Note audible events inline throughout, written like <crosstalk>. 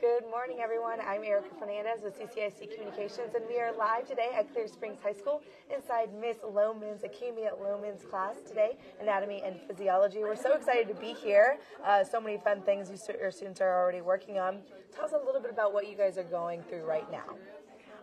Good morning, everyone. I'm Erica Fernandez with CCIC Communications, and we are live today at Clear Springs High School inside Miss Lohman's, Akemia Lohman's class today, Anatomy and Physiology. We're so excited to be here. Uh, so many fun things you, your students are already working on. Tell us a little bit about what you guys are going through right now.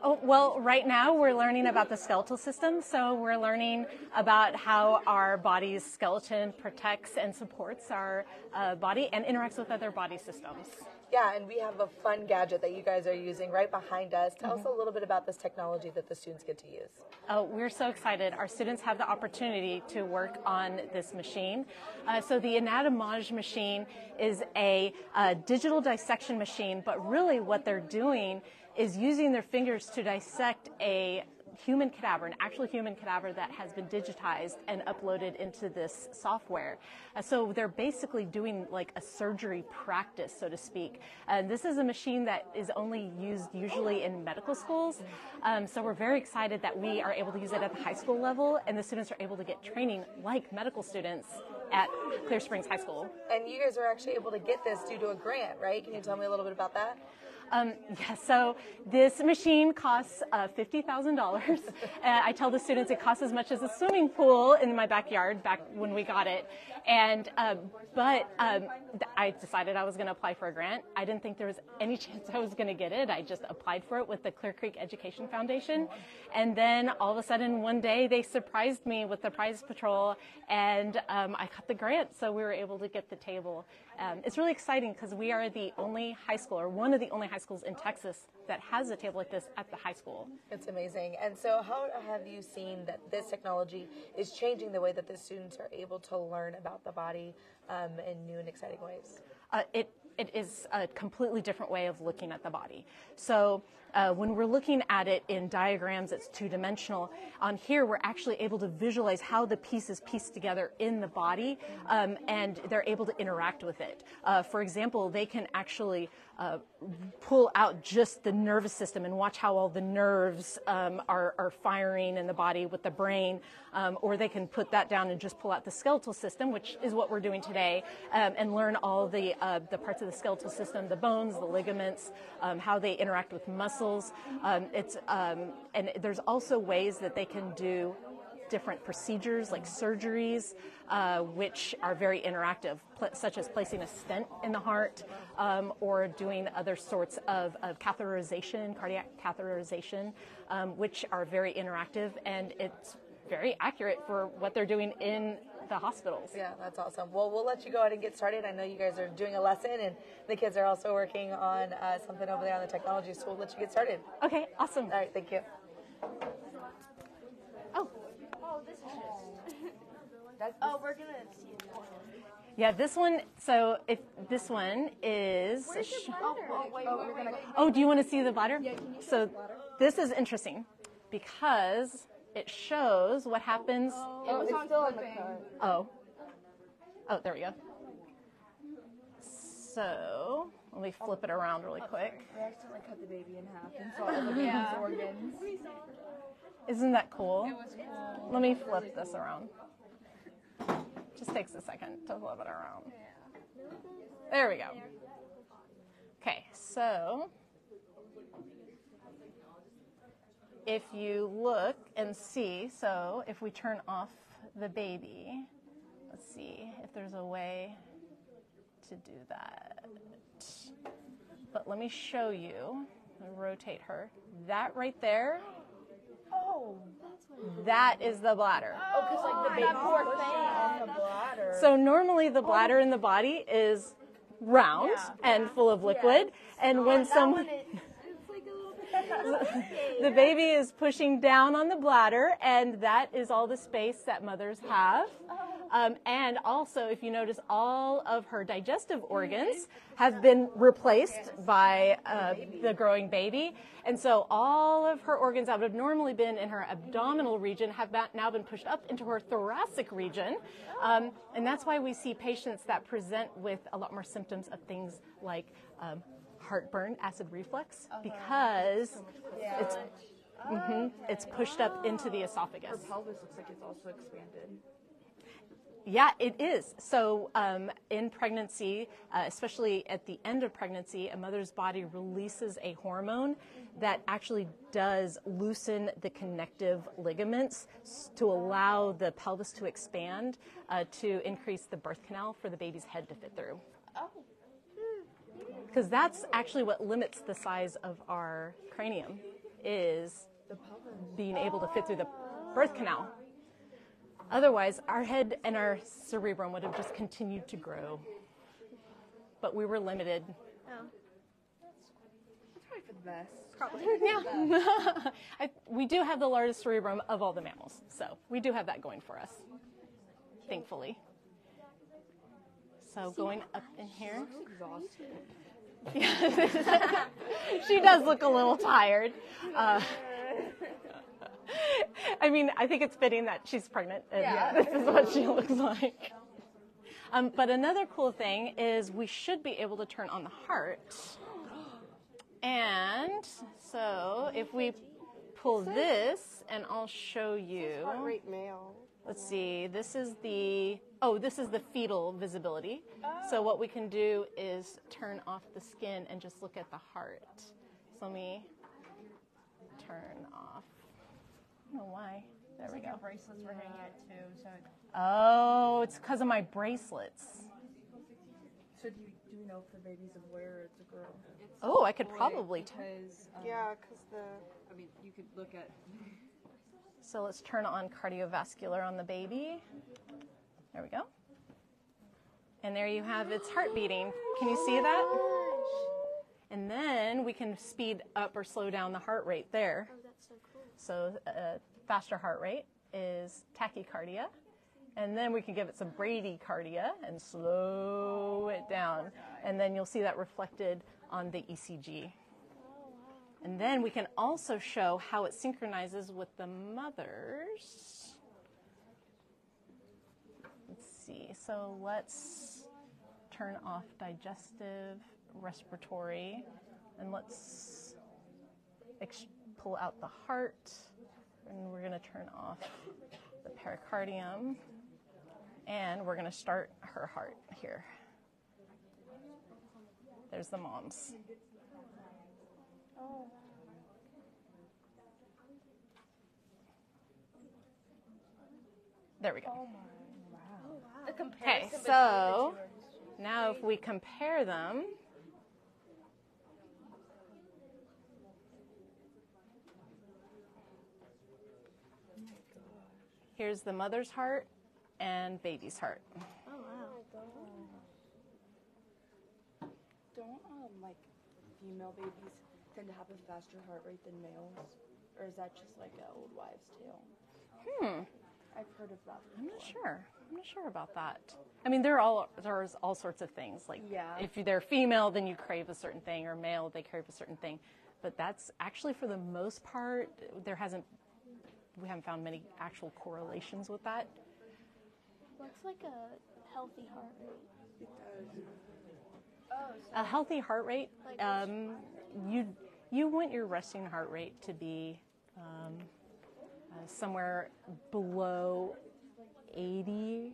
Oh, well, right now we're learning about the skeletal system. So we're learning about how our body's skeleton protects and supports our uh, body and interacts with other body systems. Yeah, and we have a fun gadget that you guys are using right behind us. Tell mm-hmm. us a little bit about this technology that the students get to use. Oh, we're so excited. Our students have the opportunity to work on this machine. Uh, so the Anatomage machine is a, a digital dissection machine, but really what they're doing is using their fingers to dissect a human cadaver, an actual human cadaver that has been digitized and uploaded into this software. Uh, so they're basically doing like a surgery practice, so to speak. And this is a machine that is only used usually in medical schools. Um, so we're very excited that we are able to use it at the high school level, and the students are able to get training like medical students at Clear Springs High School. And you guys are actually able to get this due to a grant, right? Can you tell me a little bit about that? Um, yeah, so this machine costs uh, $50,000. I tell the students it costs as much as a swimming pool in my backyard back when we got it. And, uh, but um, I decided I was going to apply for a grant. I didn't think there was any <laughs> chance I was going to get it. I just applied for it with the Clear Creek Education Foundation. And then all of a sudden, one day, they surprised me with the prize patrol, and um, I got the grant, so we were able to get the table. Um, it's really exciting because we are the only high school, or one of the only high schools in Texas that has a table like this at the high school. It's amazing. And so, how have you seen that this technology is changing the way that the students are able to learn about the body um, in new and exciting ways? Uh, it it is a completely different way of looking at the body. So uh, when we're looking at it in diagrams, it's two dimensional. On here, we're actually able to visualize how the pieces piece together in the body, um, and they're able to interact with it. Uh, for example, they can actually uh, pull out just the nervous system and watch how all the nerves um, are, are, firing in the body with the brain, um, or they can put that down and just pull out the skeletal system, which is what we're doing today, um, and learn all the uh, the parts the skeletal system, the bones, the ligaments, um, how they interact with muscles. Um, it's um, and there's also ways that they can do different procedures like surgeries, uh, which are very interactive, pl- such as placing a stent in the heart um, or doing other sorts of, of catheterization, cardiac catheterization, um, which are very interactive and it's very accurate for what they're doing in the hospitals. Yeah, that's awesome. Well, we'll let you go ahead and get started. I know you guys are doing a lesson, and the kids are also working on uh, something over there on the technology, so we'll let you get started. Okay, awesome. All right, thank you. oh, Oh, this is <laughs> just. oh, we're gonna see it. Yeah, this one. So if this one is. Where's your bladder? Oh, wait, oh, wait, wait, oh, do you want to see the bladder? Yeah, can you so this is interesting because it shows what happens. Oh, it was on still on the card. Oh. Oh, there we go. So let me flip it around really oh, quick. We accidentally cut the baby in half and saw all the baby's yeah. organs. Isn't that cool? Let me flip this around. Just takes a second to flip it around. There we go. Okay, so if you look and see, so if we turn off the baby, let's see if there's a way to do that. But let me show you. rotate her. That right there Oh, that is the bladder. Oh, oh because like the baby poor thing. the bladder. So normally the bladder in the body is round yeah. and full of liquid, yeah. and oh, when someone <laughs> the baby is pushing down on the bladder, and that is all the space that mothers have. Um, and also, if you notice, all of her digestive organs have been replaced by uh, the growing baby. And so all of her organs that would have normally been in her abdominal region have now been pushed up into her thoracic region. Um, and that's why we see patients that present with a lot more symptoms of things like um, heartburn, acid reflux, uh-huh. because yeah. it's hmm It's pushed up into the Her esophagus. pelvis looks like it's also expanded. Yeah, it is. So, um, in pregnancy, uh, especially at the end of pregnancy, a mother's body releases a hormone that actually does loosen the connective ligaments to allow the pelvis to expand uh, to increase the birth canal for the baby's head to fit through. Oh. Because that's actually what limits the size of our cranium is being able to fit through the birth canal. Otherwise, our head and our cerebrum would have just continued to grow. But we were limited. Oh. It's probably for the best. <laughs> Yeah. <laughs> I, we do have the largest cerebrum of all the mammals, so we do have that going for us, thankfully. So going up in here. <laughs> She does look a little tired. Uh, I mean, I think it's fitting that she's pregnant and Yeah. this is what she looks like. Um, but another cool thing is we should be able to turn on the heart. And so if we pull this, and I'll show you. Heart rate male. Let's see, this is the, oh, this is the fetal visibility. So what we can do is turn off the skin and just look at the heart. So let me turn off. I don't know why. There we go. bracelets were hanging it too, so. Oh, it's because of my bracelets. So do you, do you know if the baby's a boy or it's a girl? Oh, I could probably. T- because um, Yeah, because the I mean you could look at <laughs> so let's turn on cardiovascular on the baby. There we go. And there you have its heart beating. Can you see that? And then we can speed up or slow down the heart rate there. Oh, that's so cool. So uh, faster heart rate is tachycardia. And then we can give it some bradycardia and slow it down. And then you'll see that reflected on the ECG. And then we can also show how it synchronizes with the mothers. Let's see. So let's turn off digestive, respiratory, and let's pull out the heart. And we're going to turn off the pericardium. And we're going to start her heart here. There's the mom's. There we go. The Okay, comparison between so the two are now if we compare them, here's the mother's heart and baby's heart. Oh wow. Don't um like female babies tend to have a faster heart rate than males, or is that just like an old wives' tale? Hmm. I've heard of that. I'm not sure. I'm not sure about that. I mean, there are all there's all sorts of things. Like, Yeah. if they're female, then you crave a certain thing, or male, they crave a certain thing. But that's actually, for the most part, there hasn't we haven't found many actual correlations with that. Looks like a healthy heart rate? Oh, so A healthy heart rate, um, you you want your resting heart rate to be um, uh, somewhere below 80.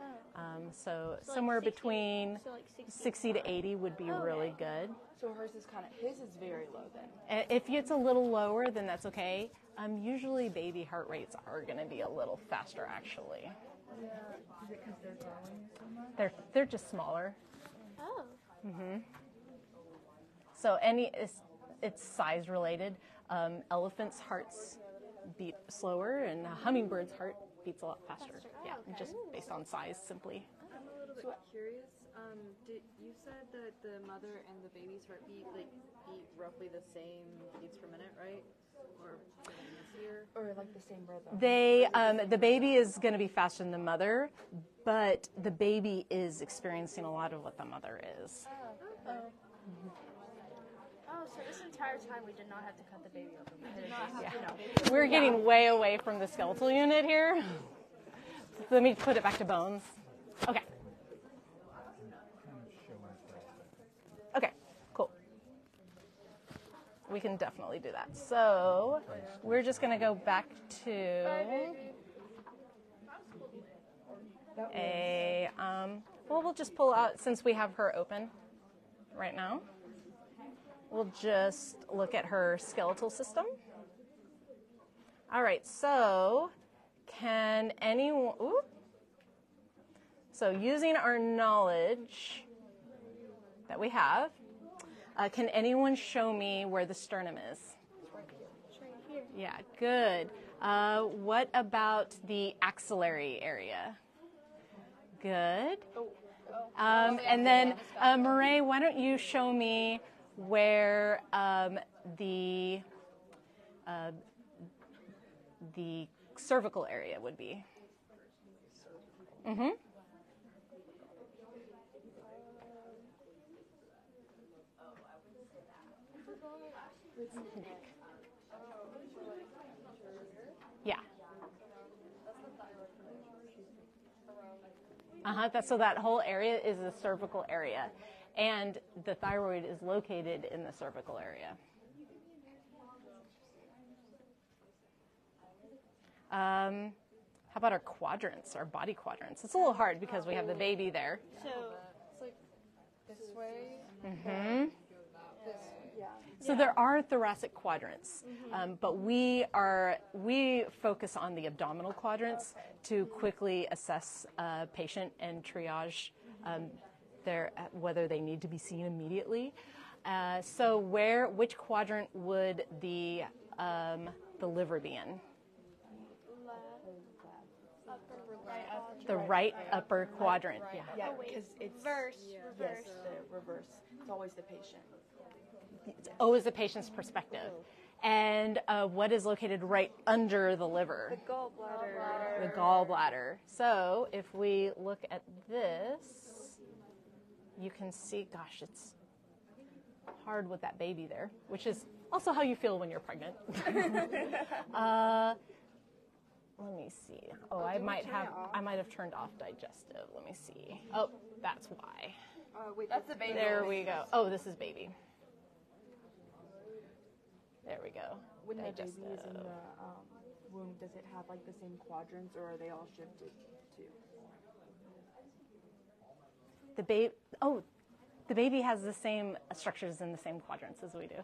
oh. Um, so, So, like somewhere 60 between so like 60. 60 to 80 would be Oh, really okay. good. So hers is kind of his is very low then. If it's a little lower, then that's okay. Um, usually, baby heart rates are going to be a little faster, actually. Is it they're growing so much? They're they're just smaller. Oh. So any it's, it's size related. Um, elephants' hearts beat slower, and a hummingbird's heart beats a lot faster. Yeah, Oh, just based on size, simply. I'm a little bit curious. Um, did you said that the mother and the baby's heartbeat like beat roughly the same beats per minute, right? Or easier? Or like the same rhythm? They um, the baby is going to be faster than the mother, but the baby is experiencing a lot of what the mother is. Oh. Oh, so this entire time we did not have to cut the baby open. We did not have to know. We're getting way away from the skeletal unit here. <laughs> Let me put it back to bones. Okay. Okay, cool. We can definitely do that. So we're just going to go back to a, um, well, we'll just pull out, since we have her open right now, we'll just look at her skeletal system. All right, so can anyone, ooh. so using our knowledge that we have, uh, can anyone show me where the sternum is? Yeah, good. Uh, what about the axillary area? Good. Um, and then, uh, Murray, why don't you show me where um, the uh, the cervical area would be? Mm-hmm. Yeah. Uh huh. That, so that whole area is the cervical area, and the thyroid is located in the cervical area. Um, how about our quadrants, our body quadrants? It's a little hard because we have the baby there. So it's like this way. hmm This. Yeah. So there are thoracic quadrants, um, but we are we focus on the abdominal quadrants to quickly assess a patient and triage um, their whether they need to be seen immediately. Uh, so where which quadrant would the um, the liver be in? The right upper quadrant. Yeah. Yeah, because it's Reverse. yes, Reverse. the reverse. It's always the patient. Always the patient's perspective. And uh, what is located right under the liver? The gallbladder. The gallbladder. So if we look at this, you can see, gosh, it's hard with that baby there, which is also how you feel when you're pregnant. <laughs> <laughs> uh, let me see. Oh, I might have I might have turned off digestive. Let me see. Oh, that's why. Uh, wait, That's the baby. There we go. Oh, this is baby. There we go. When the baby is in the um, womb, does it have like the same quadrants, or are they all shifted too? The baby. Oh, the baby has the same structures in the same quadrants as we do,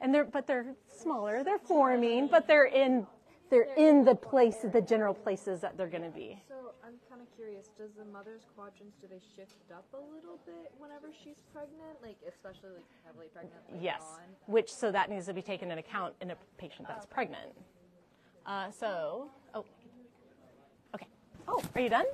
and they're but they're smaller. They're forming, but they're in they're in the place, the general places that they're going to be. So I'm kind of curious. Does the mother's quadrants do they shift up a little bit whenever she's pregnant, like especially like heavily pregnant? Later Yes, On? which so that needs to be taken into account in a patient that's pregnant. Uh, so, oh, okay. Oh, are you done?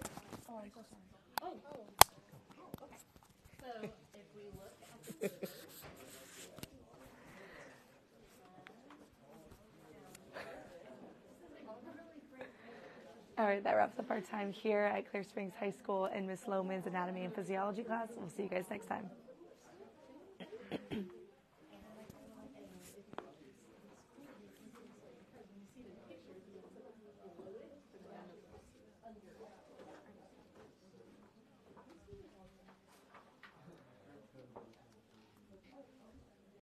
All right, that wraps up our time here at Clear Springs High School in Miss Lohman's Anatomy and Physiology class. We'll see you guys next time.